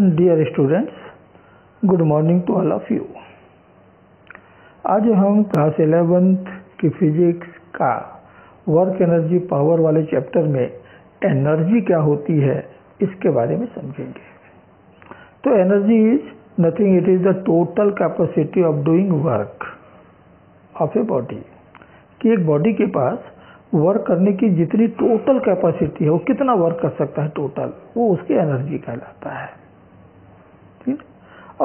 Dear students good morning to all of you आज हम class eleventh की physics का वर्क एनर्जी पावर वाले चैप्टर में एनर्जी क्या होती है इसके बारे में समझेंगे तो energy is nothing it is the total capacity of doing work of a body कि एक बॉडी के पास वर्क करने की जितनी टोटल कैपेसिटी है वो कितना वर्क कर सकता है टोटल वो उसकी एनर्जी कहलाता है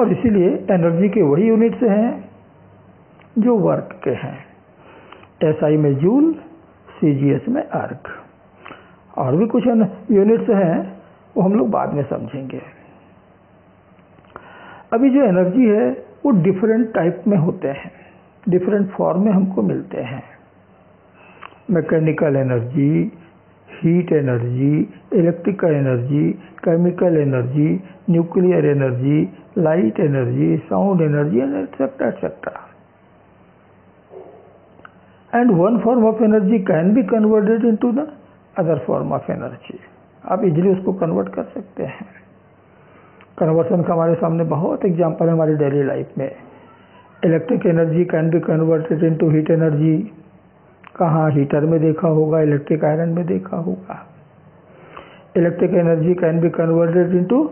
और इसीलिए एनर्जी के वही यूनिट्स हैं जो वर्क के हैं एस आई में जूल सी जी एस में अर्क और भी कुछ यूनिट्स हैं वो हम लोग बाद में समझेंगे अभी जो एनर्जी है वो डिफरेंट टाइप में होते हैं डिफरेंट फॉर्म में हमको मिलते हैं mechanical energy heat energy electrical energy chemical energy nuclear energy energy sound energy and etcetera etcetera and one form of energy can be converted into the other form of energy आप easily उसको convert कर सकते हैं conversion का हमारे सामने बहुत example है हमारी डेली लाइफ में electric energy can be converted to heat energy कहाँ हीटर में देखा होगा इलेक्ट्रिक आयरन में देखा होगा electric energy can be converted to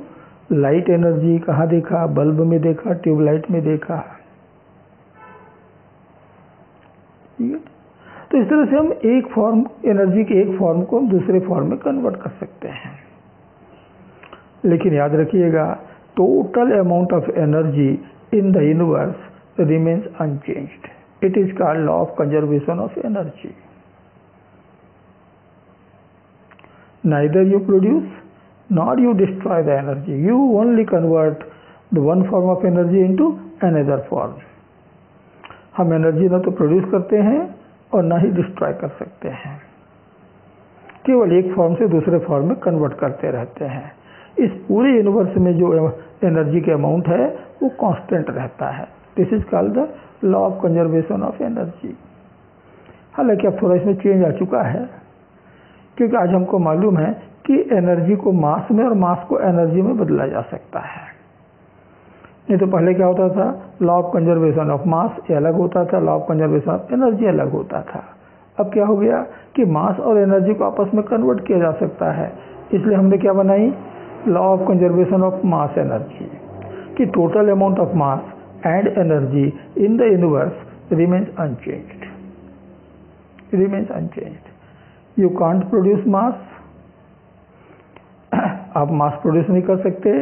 light energy कहाँ देखा बल्ब में देखा ट्यूबलाइट में देखा ठीक है तो इस तरह से हम एक फॉर्म एनर्जी के एक फॉर्म को हम दूसरे फॉर्म में कन्वर्ट कर सकते हैं लेकिन याद रखिएगा total amount of energy in the universe remains unchanged it is called law of conservation of energy neither you produce not you destroy the energy. You only convert the one form of energy into another form. हम energy ना तो produce करते हैं और ना ही destroy कर सकते हैं केवल एक फॉर्म से दूसरे फॉर्म में कन्वर्ट करते रहते हैं इस पूरे यूनिवर्स में जो एनर्जी के अमाउंट है वो कांस्टेंट रहता है this is called the law of conservation of energy हालांकि अब थोड़ा इसमें चेंज आ चुका है क्योंकि आज हमको मालूम है कि एनर्जी को मास में और मास को एनर्जी में बदला जा सकता है नहीं तो पहले क्या होता था law of conservation of mass अलग होता था law of conservation of energy अलग होता था अब क्या हो गया कि मास और एनर्जी को आपस में कन्वर्ट किया जा सकता है इसलिए हमने क्या बनाई law of conservation of mass energy कि total amount of mass and energy in the universe remains unchanged remains unchanged you can't produce mass आप मास प्रोड्यूस नहीं कर सकते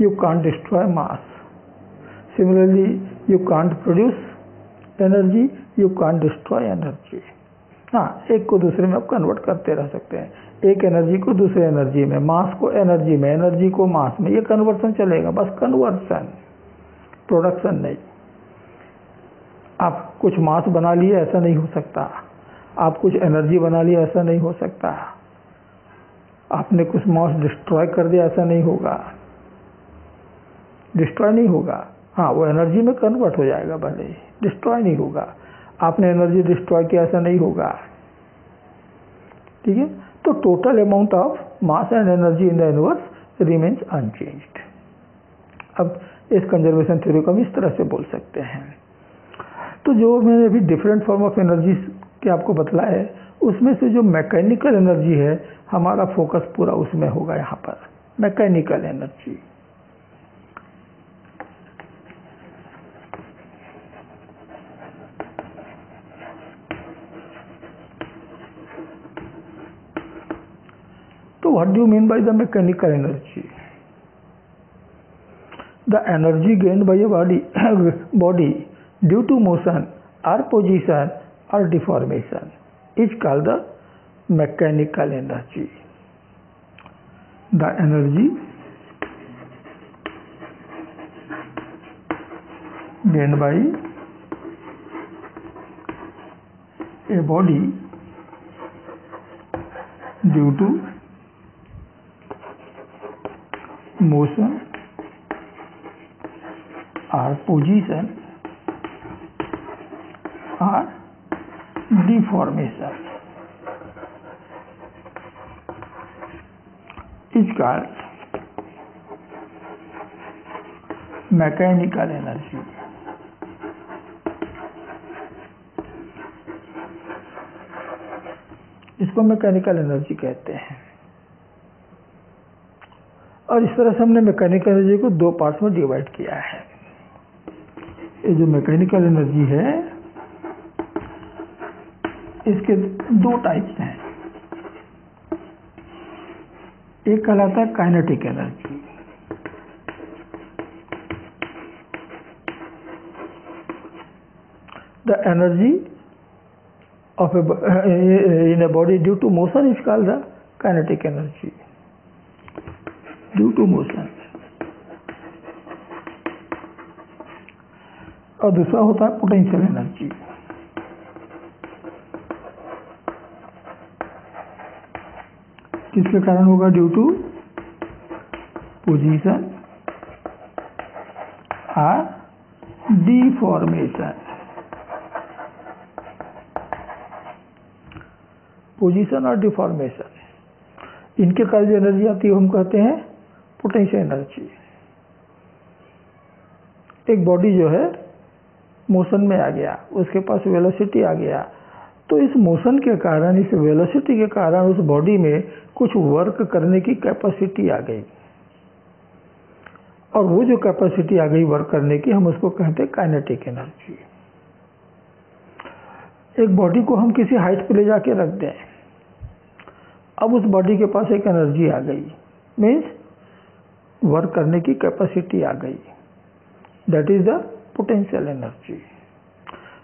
you can't destroy mass similarly you can't produce energy you can't destroy energy हाँ एक को दूसरे में आप कन्वर्ट करते रह सकते हैं एक एनर्जी को दूसरे एनर्जी में मास को एनर्जी में एनर्जी को मास में ये कन्वर्सन चलेगा बस कन्वर्सन प्रोडक्शन नहीं आप कुछ मास बना लिए ऐसा नहीं हो सकता आप कुछ एनर्जी बना लिए ऐसा नहीं हो सकता आपने कुछ मॉस डिस्ट्रॉय कर दिया ऐसा नहीं होगा डिस्ट्रॉय नहीं होगा हाँ वो एनर्जी में कन्वर्ट हो जाएगा भले ही डिस्ट्रॉय नहीं होगा आपने एनर्जी डिस्ट्रॉय किया ऐसा नहीं होगा ठीक है तो total amount of mass and energy in the universe remains unchange अब इस कंजर्वेशन थ्योरी को हम इस तरह से बोल सकते हैं तो जो मैंने अभी डिफरेंट फॉर्म ऑफ एनर्जी के आपको बतलाया है उसमें से जो मैकेनिकल एनर्जी है हमारा फोकस पूरा उसमें होगा यहां पर मैकेनिकल एनर्जी तो what do mean by the mechanical energy the energy gained by body body due to motion or position or deformation is called the mechanical energy. The energy gained by a body due to motion or position or free formation It's called mechanical energy. इसको mechanical energy कहते हैं और इस तरह से हमने mechanical energy को दो पार्ट्स में डिवाइड किया है ये जो मैकेनिकल एनर्जी है इसके दो टाइप्स हैं एक कहलाता है kinetic energy the energy of a in a body due to motion is called the kinetic energy due to motion और दूसरा होता है पोटेंशियल एनर्जी इसका कारण होगा due to position or deformation position और डिफॉर्मेशन इनके कारण जो एनर्जी आती है हम कहते हैं पोटेंशियल एनर्जी एक बॉडी जो है मोशन में आ गया उसके पास वेलोसिटी आ गया तो इस मोशन के कारण इस वेलोसिटी के कारण उस बॉडी में कुछ वर्क करने की कैपेसिटी आ गई और वो जो कैपेसिटी आ गई वर्क करने की हम उसको कहते हैं काइनेटिक एनर्जी एक बॉडी को हम किसी हाइट पे ले जाके रख दें अब उस बॉडी के पास एक एनर्जी आ गई मीन्स वर्क करने की कैपेसिटी आ गई that is the potential energy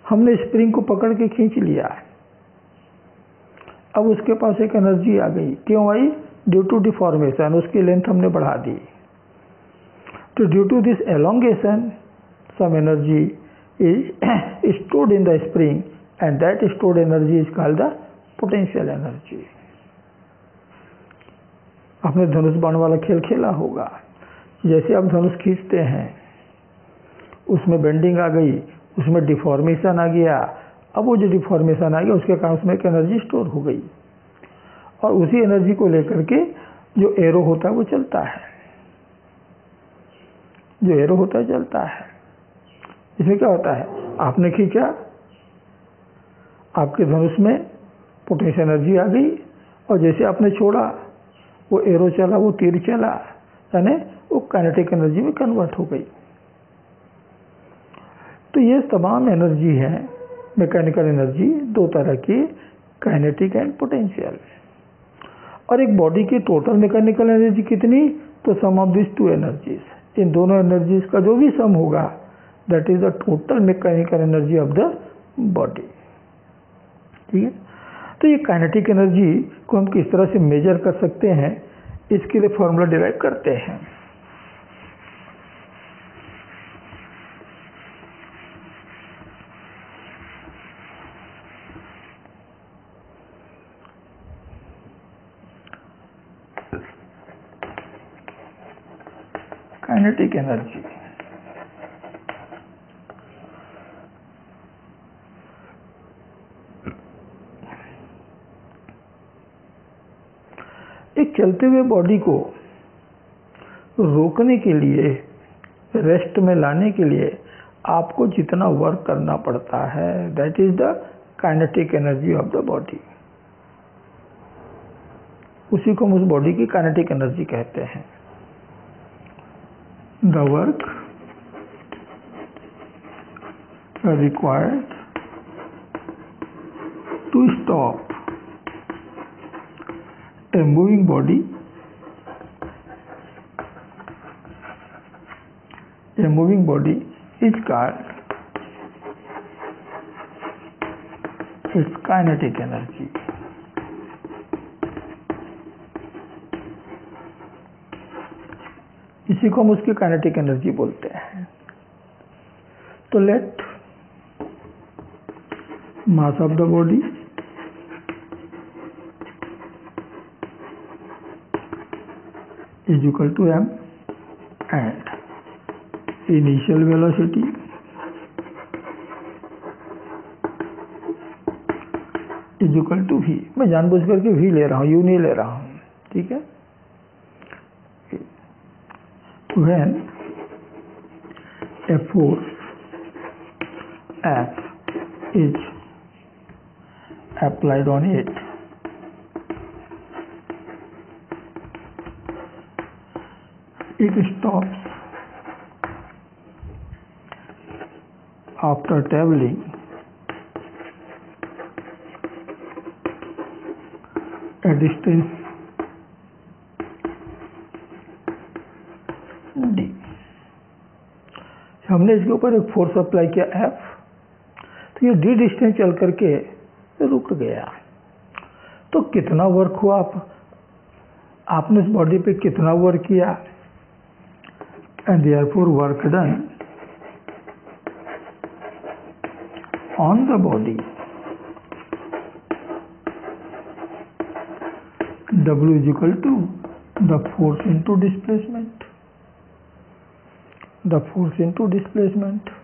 हमने स्प्रिंग को पकड़ के खींच लिया है अब उसके पास एक एनर्जी आ गई क्यों आई ड्यू टू डिफॉर्मेशन उसकी लेंथ हमने बढ़ा दी तो due to this elongation some energy is stored in the spring and that stored energy is called the potential energy आपने धनुष बाण वाला खेल खेला होगा जैसे आप धनुष खींचते हैं उसमें बेंडिंग आ गई उसमें डिफॉर्मेशन आ गया अब वो जो डिफॉर्मेशन गया उसके कारण उसमें एक एनर्जी स्टोर हो गई और उसी एनर्जी को लेकर के जो एरो होता है वो चलता है जो एरो होता है चलता है इसमें क्या होता है आपने खींचा आपके धनुष में पोटेंशियल एनर्जी आ गई और जैसे आपने छोड़ा वो एरो चला वो तीर चला यानी वो काइनेटिक एनर्जी में कन्वर्ट हो गई तो ये तमाम एनर्जी है मैकेनिकल एनर्जी दो तरह की काइनेटिक एंड पोटेंशियल और एक बॉडी की टोटल मैकेनिकल एनर्जी कितनी तो sum of this two energies इन दोनों एनर्जीज का जो भी सम होगा that is the total mechanical energy of the body ठीक है तो ये काइनेटिक एनर्जी को हम किस तरह से मेजर कर सकते हैं इसके लिए फॉर्मूला डिराइव करते हैं काइनेटिक एनर्जी एक चलते हुए बॉडी को रोकने के लिए रेस्ट में लाने के लिए आपको जितना वर्क करना पड़ता है that is the kinetic energy of the body उसी को हम उस बॉडी की काइनेटिक एनर्जी कहते हैं the work required to stop a moving body a moving body is called its kinetic energy इसी को हम उसकी काइनेटिक एनर्जी बोलते हैं तो let mass of the body is equal to M and initial velocity is equal to V मैं जानबूझ करके वी ले रहा हूँ यू नहीं ले रहा हूँ ठीक है when a force F is applied on it it stops after traveling a distance हमने इसके ऊपर एक फोर्स अप्लाई किया एफ तो ये डी डिस्टेंस चल करके रुक गया तो कितना वर्क हुआ आप आपने इस बॉडी पे कितना वर्क किया and therefore work done on the body W is equal to the force into displacement. the force into displacement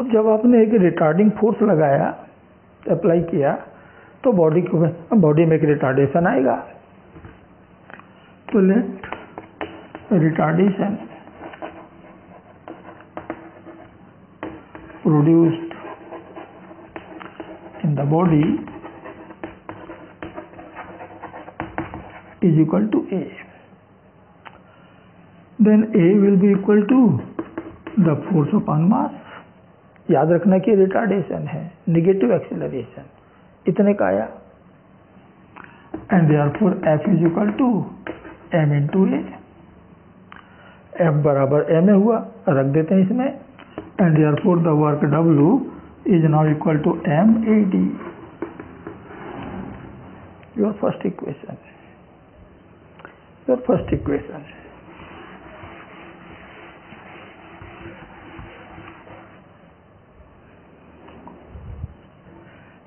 अब जब आपने एक रिटार्डिंग फोर्स लगाया अप्लाई किया तो बॉडी को बॉडी में एक रिटार्डेशन आएगा तो let retardation produced in the body is equal to A. Then A will be equal to the force upon mass. याद रखना कि retardation है निगेटिव acceleration. इतने का आया And therefore force F is equal to M into F बराबर m A हुआ रख देते हैं इसमें And therefore for the work is is equal equal to M A D your first equation the first equation.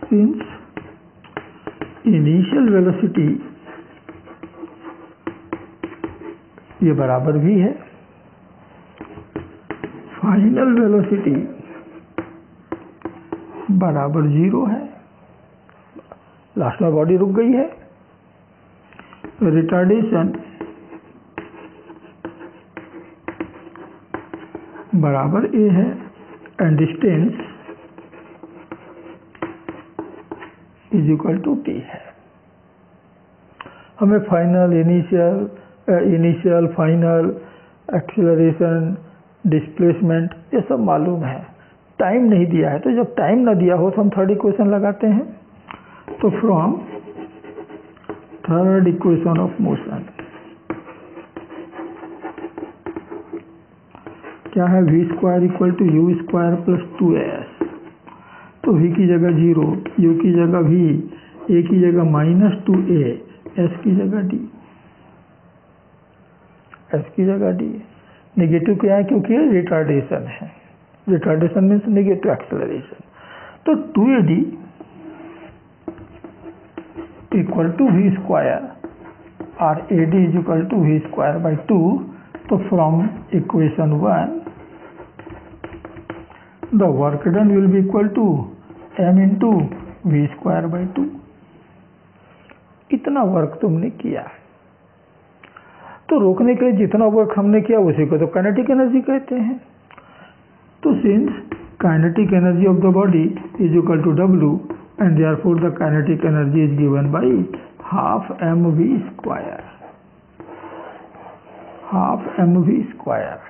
Since initial velocity ये बराबर भी है फाइनल वेलोसिटी बराबर जीरो है लास्ट में बॉडी रुक गई है रिटार्डेशन बराबर ए है and distance is equal to T है हमें final initial initial final acceleration displacement ये सब मालूम है टाइम नहीं दिया है तो जब टाइम ना दिया हो तो हम थर्ड इक्वेशन लगाते हैं तो from third equation of motion क्या है V square equal to U square plus two S तो वी की जगह जीरो यू की जगह वी ए की जगह माइनस टू ए एस की जगह डी एस की जगह डी नेगेटिव क्या है क्योंकि रिटार्डेशन है रिटार्डेशन मीन्स नेगेटिव एक्सेलरेशन तो two A D equal to V square और A D is equal to V square by two तो from equation one the work done will be equal to m into V square by two इतना work तुमने किया तो रोकने के लिए जितना वर्क हमने किया उसी को तो काइनेटिक एनर्जी कहते हैं तो since kinetic energy of the body is equal to W and therefore the kinetic energy is given by half M V square half M V square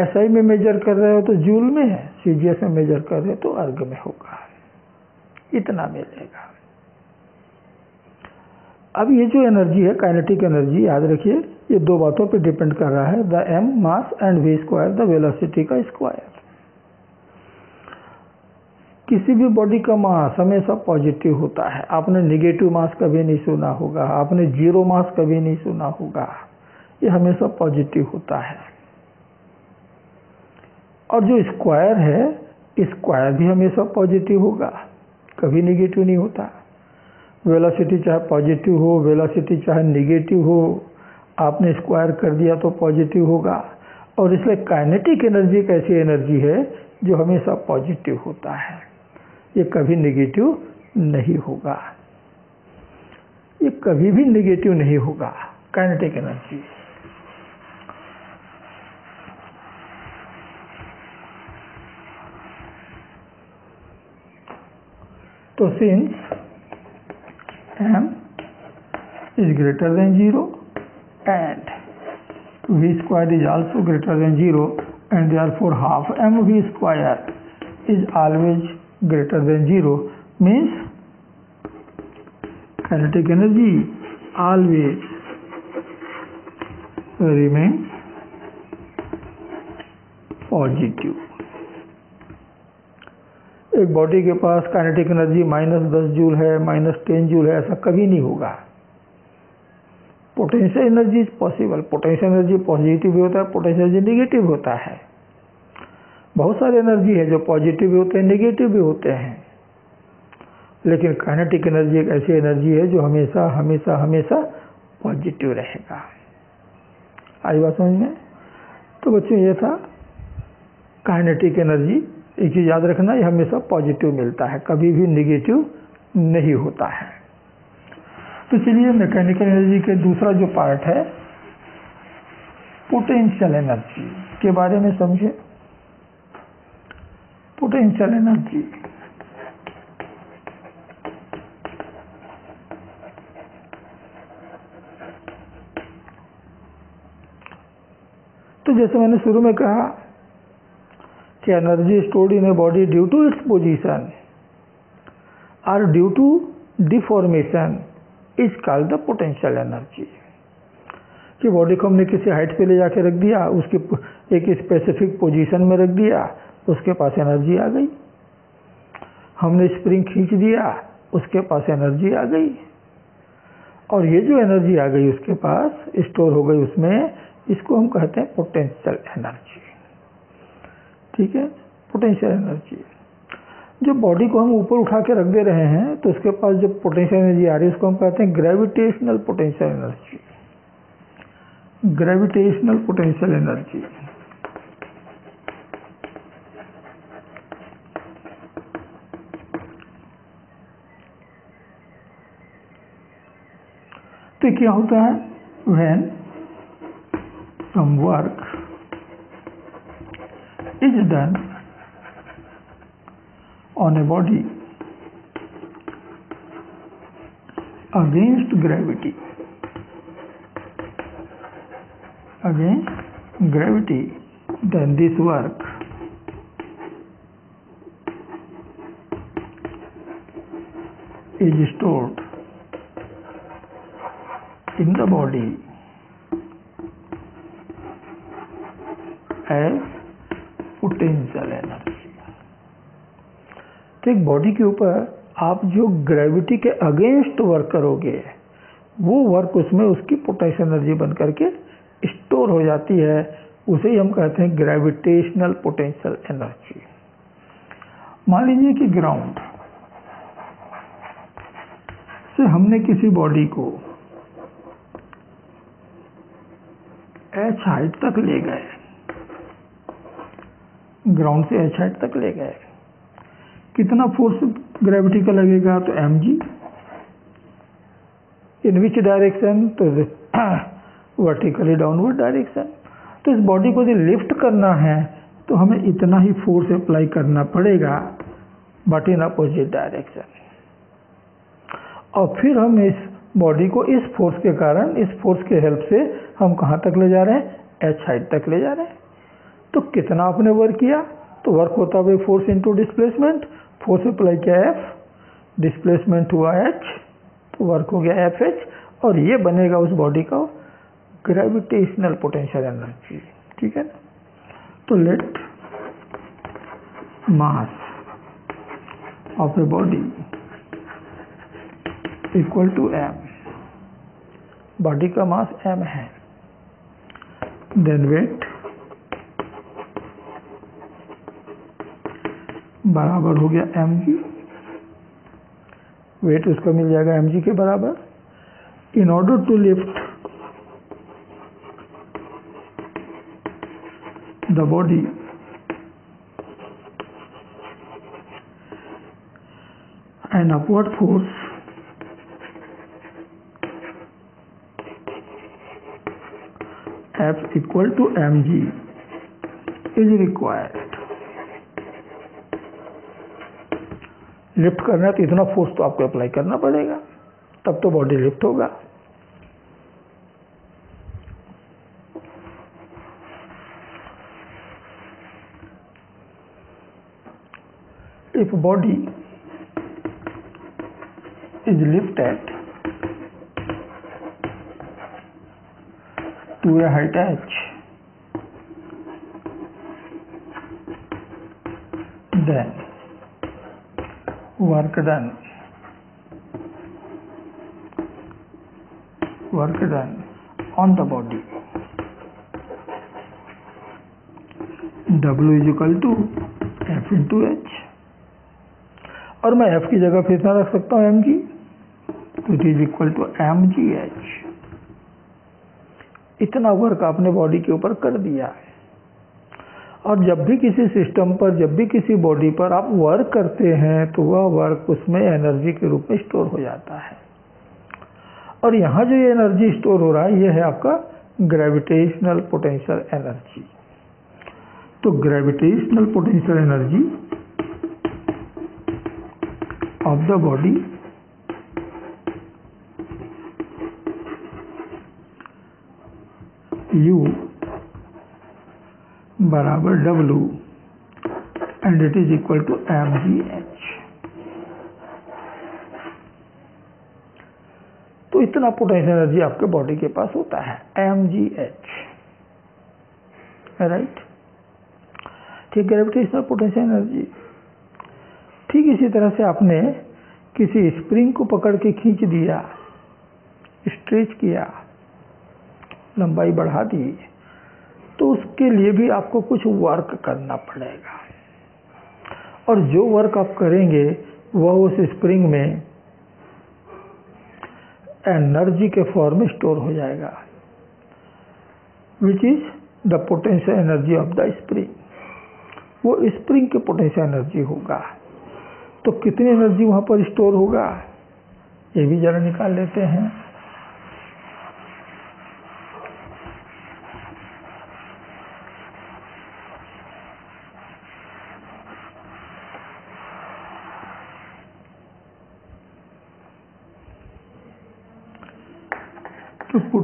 SI में मेजर कर रहे हो तो जूल में है सीजीएस में मेजर कर रहे हो तो अर्ग में होगा इतना मिलेगा अब ये जो एनर्जी है काइनेटिक एनर्जी याद रखिए ये दो बातों पे डिपेंड कर रहा है the m mass and v square the velocity का स्क्वायर किसी भी बॉडी का मास हमेशा पॉजिटिव होता है आपने निगेटिव मास कभी नहीं सुना होगा आपने जीरो मास कभी नहीं सुना होगा ये हमेशा पॉजिटिव होता है और जो स्क्वायर है स्क्वायर भी हमेशा पॉजिटिव होगा कभी निगेटिव नहीं होता वेलोसिटी चाहे पॉजिटिव हो वेलोसिटी चाहे निगेटिव हो आपने स्क्वायर कर दिया तो पॉजिटिव होगा और इसलिए काइनेटिक एनर्जी एक ऐसी एनर्जी है जो हमेशा पॉजिटिव होता है ये कभी निगेटिव नहीं होगा ये कभी भी निगेटिव नहीं होगा kinetic energy So since m is greater than 0 and v square is also greater than 0 and therefore half mv square is always greater than 0 means kinetic energy always remains positive. एक body के पास kinetic energy minus दस joule है minus ten joule है ऐसा कभी नहीं होगा potential energy is possible potential energy positive भी होता है पोटेंशियल एनर्जी निगेटिव होता है बहुत सारे एनर्जी है जो पॉजिटिव भी होते हैं निगेटिव भी होते हैं लेकिन काइनेटिक एनर्जी एक ऐसी एनर्जी है जो हमेशा हमेशा हमेशा पॉजिटिव रहेगा आई बात समझ में तो बच्चों ये था काइनेटिक एनर्जी एक चीज़ याद रखना ये हमेशा पॉजिटिव मिलता है कभी भी निगेटिव नहीं होता है तो चलिए मैकेनिकल एनर्जी के दूसरा जो पार्ट है पोटेंशियल एनर्जी के बारे में समझे पोटेंशियल एनर्जी तो जैसे मैंने शुरू में कहा कि energy stored in a body due to its position or due to deformation is called the potential energy कि बॉडी को हमने किसी हाइट पे ले जाके रख दिया उसके एक स्पेसिफिक पोजीशन में रख दिया उसके पास एनर्जी आ गई हमने स्प्रिंग खींच दिया उसके पास एनर्जी आ गई और ये जो एनर्जी आ गई उसके पास स्टोर हो गई उसमें इसको हम कहते हैं पोटेंशियल एनर्जी ठीक है पोटेंशियल एनर्जी जब बॉडी को हम ऊपर उठा के रख दे रहे हैं तो उसके पास जो पोटेंशियल एनर्जी आ रही है उसको हम कहते हैं gravitational potential energy gravitational potential energy तो क्या होता है when some work is done on a body against gravity against gravity then this work is stored in the body as potential energy तो एक बॉडी के ऊपर आप जो ग्रेविटी के अगेंस्ट वर्क करोगे वो वर्क उसमें उसकी पोटेंशियल एनर्जी बन करके स्टोर हो जाती है उसे ही हम कहते हैं ग्रेविटेशनल पोटेंशियल एनर्जी मान लीजिए कि ग्राउंड से हमने किसी बॉडी को एच हाइट तक ले गए ग्राउंड से एच हाइट तक ले गए कितना फोर्स ग्रेविटी का लगेगा तो M G in which direction तो वर्टिकली डाउनवर्ड डायरेक्शन तो इस बॉडी तो को यदि लिफ्ट करना है तो हमें इतना ही फोर्स अप्लाई करना पड़ेगा बट इन अपोजिट डायरेक्शन और फिर हम इस बॉडी को इस फोर्स के कारण इस फोर्स के हेल्प से हम कहाँ तक ले जा रहे हैं एच हाइट तक ले जा रहे हैं तो कितना आपने वर्क किया तो वर्क होता है force into displacement force apply किया एफ डिस्प्लेसमेंट हुआ एच तो वर्क हो गया एफ एच और ये बनेगा उस बॉडी का ग्रेविटेशनल पोटेंशियल एनर्जी ठीक है तो let mass of a body equal to M body का मास एम है देन वेट बराबर हो गया एम जी वेट उसका मिल जाएगा एम जी के बराबर in order to lift the body and upward force F equal to M G is required lift करना है तो इतना फोर्स तो आपको अप्लाई करना पड़ेगा तब तो बॉडी लिफ्ट होगा if body is lifted to a height h then work done work done on the body W is equal to F into H और मैं एफ की जगह फिर ना रख सकता हूं एम की तो it is equal to M G H इतना वर्क आपने बॉडी के ऊपर कर दिया है और जब भी किसी सिस्टम पर जब भी किसी बॉडी पर आप वर्क करते हैं तो वह वर्क उसमें एनर्जी के रूप में स्टोर हो जाता है और यहाँ जो एनर्जी स्टोर हो रहा है ये है आपका ग्रेविटेशनल पोटेंशियल एनर्जी तो gravitational potential energy of the body U बराबर W is equal to M G H तो इतना पोटेंशियल एनर्जी आपके बॉडी के पास होता है एम जी एच राइट ठीक ग्रेविटेशनल पोटेंशियल एनर्जी ठीक इसी तरह से आपने किसी स्प्रिंग को पकड़ के खींच दिया स्ट्रेच किया लंबाई बढ़ा दी तो उसके लिए भी आपको कुछ वर्क करना पड़ेगा और जो वर्क आप करेंगे वह उस स्प्रिंग में एनर्जी के फॉर्म में स्टोर हो जाएगा which is the potential energy of the spring वो स्प्रिंग के पोटेंशियल एनर्जी होगा तो कितनी एनर्जी वहां पर स्टोर होगा ये भी जरा निकाल लेते हैं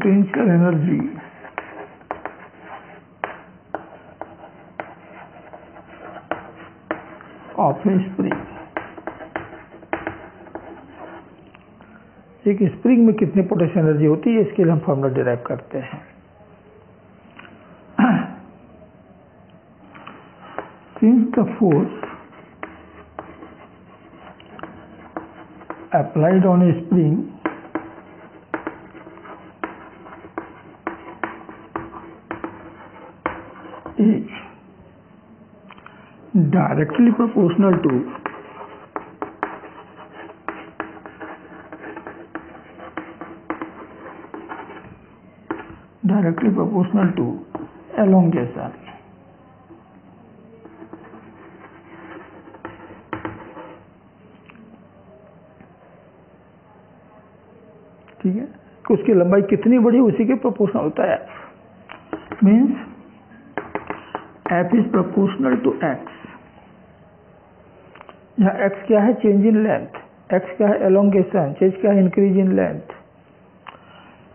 potential energy of a spring. एक स्प्रिंग में कितनी पोटेंशियल एनर्जी होती है इसके लिए हम फॉर्मूला डिराइव करते हैं since the force applied on a spring directly proportional to directly proportional to elongation ठीक है कि उसकी लंबाई कितनी बड़ी उसी के प्रोपोर्शनल होता है means F is proportional to X यहाँ एक्स क्या है चेंज इन लेंथ x क्या है एलोंगेशन चेंज क्या है increase in length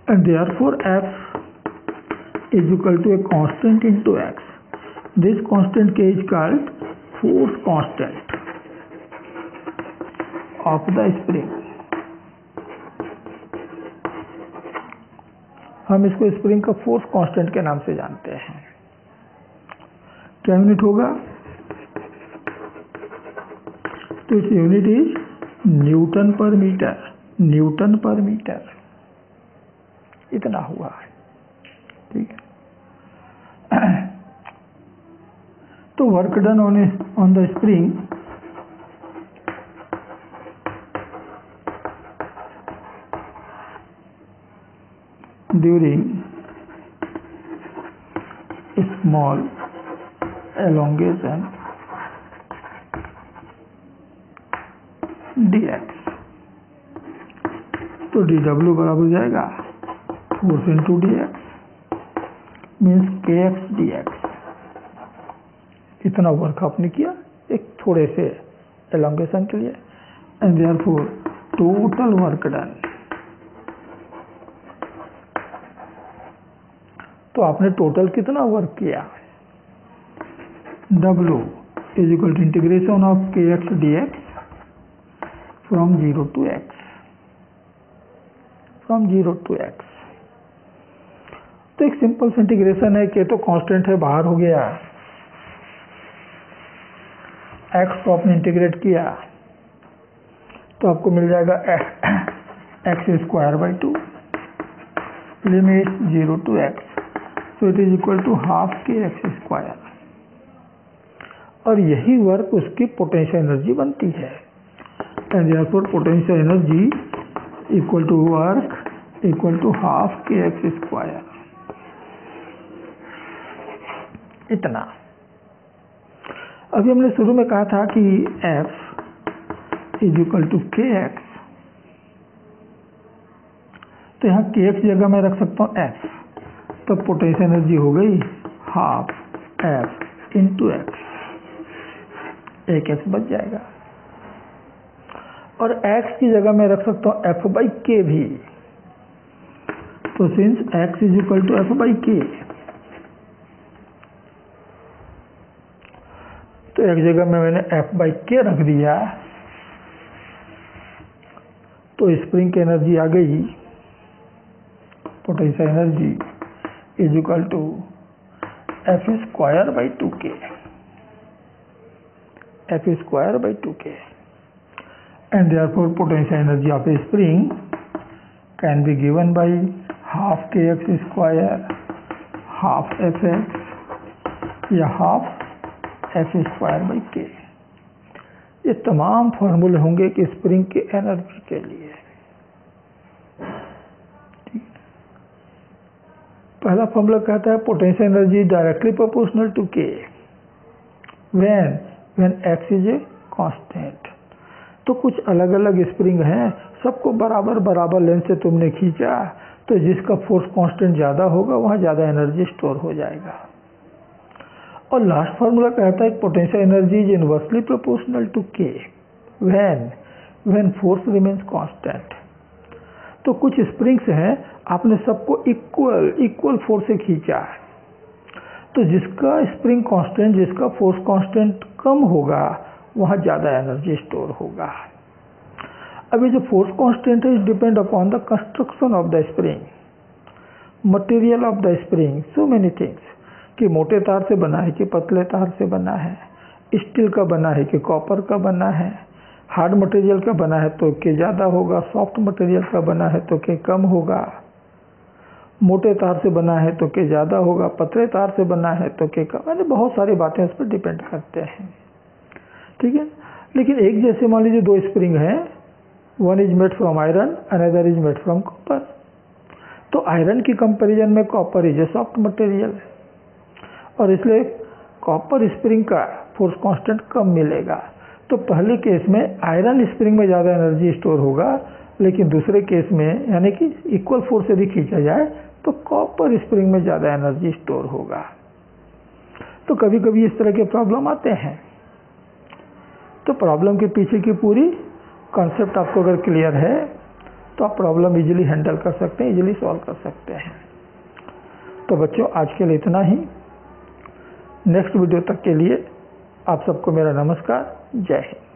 and therefore F is equal to a constant into X this constant K is called force constant of the spring हम इसको spring का force constant के नाम से जानते हैं क्या यूनिट होगा its unit is newton per metre newton per metre इतना हुआ है ठीक है तो work done on on the spring during small elongation D W बराबर हो जाएगा force into D X means K X D X इतना वर्क आपने किया एक थोड़े से एलोंगेशन के लिए and therefore total work done तो आपने टोटल कितना वर्क किया W is equal to integration of K X D X from zero to X from zero to X तो एक सिंपल से इंटीग्रेशन है के तो कांस्टेंट है बाहर हो गया एक्स को आपने इंटीग्रेट किया तो आपको मिल जाएगा X square by two limit zero to X so it is equal to half K X square और यही वर्क उसकी पोटेंशियल एनर्जी बनती है and potential energy equal to work equal to half K X square इतना अभी हमने शुरू में कहा था कि F is equal to K X तो यहाँ के एक्स जगह मैं रख सकता हूँ एफ तो पोटेंशियल एनर्जी हो गई हाफ एफ इंटू एक्स एक एक्स बच जाएगा और x की जगह मैं रख सकता हूँ एफ बाई के भी तो since x is equal to F by K तो एक जगह में मैंने एफ बाई के रख दिया तो स्प्रिंग की एनर्जी आ गई potential energy is equal to F square by two K F square by two K and therefore potential energy of a spring can be given by half kx square half fx या half f square by k ये तमाम फॉर्मूले होंगे कि spring की energy के लिए पहला फॉर्मूला कहता है potential energy directly proportional to K when when X is a constant तो कुछ अलग अलग स्प्रिंग हैं सबको बराबर बराबर लेंथ से तुमने खींचा तो जिसका फोर्स कांस्टेंट ज़्यादा होगा वहाँ ज़्यादा एनर्जी स्टोर हो जाएगा और लास्ट फार्मूला कहता है potential energy is inversely proportional to K when when force remains constant तो कुछ स्प्रिंग्स हैं आपने सबको इक्वल इक्वल फोर्स से खींचा है तो जिसका स्प्रिंग कांस्टेंट जिसका फोर्स कांस्टेंट कम होगा वहाँ ज़्यादा एनर्जी स्टोर होगा अभी जो फोर्स कॉन्स्टेंट है is depend upon the construction of the spring material of the spring so many things कि मोटे तार से बना है कि पतले तार से बना है स्टील का बना है कि कॉपर का बना है हार्ड मटेरियल का बना है तो के ज़्यादा होगा सॉफ्ट मटेरियल का बना है तो के कम होगा मोटे तार से बना है तो के ज़्यादा होगा पतले तार से बना है तो के कम यानी बहुत सारी बातें उस पर डिपेंड करते हैं ठीक है लेकिन एक जैसे मान लीजिए दो स्प्रिंग हैं one is made from iron another is made from copper तो आयरन की कंपेरिजन में copper is a soft material है और इसलिए कॉपर स्प्रिंग का फोर्स कांस्टेंट कम मिलेगा तो पहले केस में आयरन स्प्रिंग में ज़्यादा एनर्जी स्टोर होगा लेकिन दूसरे केस में यानी कि इक्वल फोर्स यदि खींचा जाए तो कॉपर स्प्रिंग में ज़्यादा एनर्जी स्टोर होगा तो कभी कभी इस तरह के प्रॉब्लम आते हैं तो प्रॉब्लम के पीछे की पूरी कॉन्सेप्ट आपको अगर क्लियर है तो आप प्रॉब्लम इजीली हैंडल कर सकते हैं इजीली सॉल्व कर सकते हैं तो बच्चों आज के लिए इतना ही नेक्स्ट वीडियो तक के लिए आप सबको मेरा नमस्कार जय हिंद